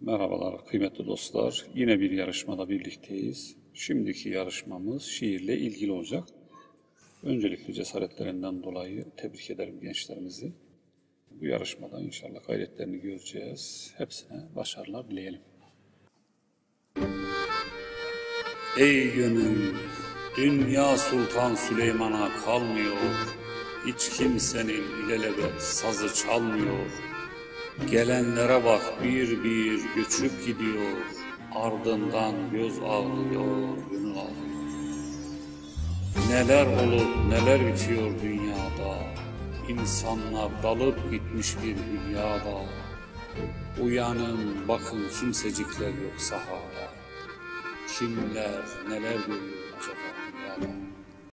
Merhabalar kıymetli dostlar. Yine bir yarışmada birlikteyiz. Şimdiki yarışmamız şiirle ilgili olacak. Öncelikle cesaretlerinden dolayı tebrik ederim gençlerimizi. Bu yarışmada inşallah gayretlerini göreceğiz. Hepsine başarılar dileyelim. Ey gönül, dünya Sultan Süleyman'a kalmıyor. Hiç kimsenin ilelebet sazı çalmıyor. Gelenlere bak bir bir göçüp gidiyor. Ardından göz ağlıyor, gönül ağlıyor. Neler olup neler bitiyor dünyada. İnsanlar dalıp gitmiş bir hülyada. Uyanın bakın kimsecikler yok sahada. Kimler neler görüyor